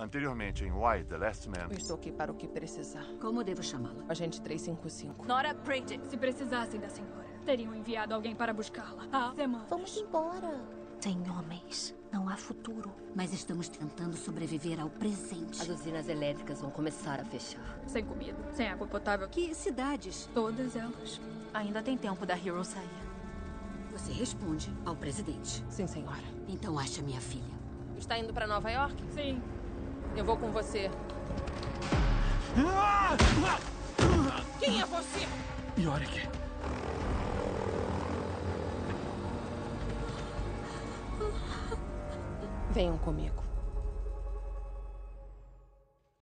Anteriormente em Why, The Last Man. Eu estou aqui para o que precisar. Como devo chamá-la? Agente 355. Nora Brady. Se precisassem da senhora, teriam enviado alguém para buscá-la há semanas. Vamos embora. Sem homens, não há futuro. Mas estamos tentando sobreviver ao presente. As usinas elétricas vão começar a fechar. Sem comida, sem água potável. Que cidades? Todas elas. Ainda tem tempo da Hero sair. Você responde ao presidente. Sim, senhora. Então acha minha filha. Está indo para Nova York? Sim. Eu vou com você. Quem é você? Yorick. Venham comigo.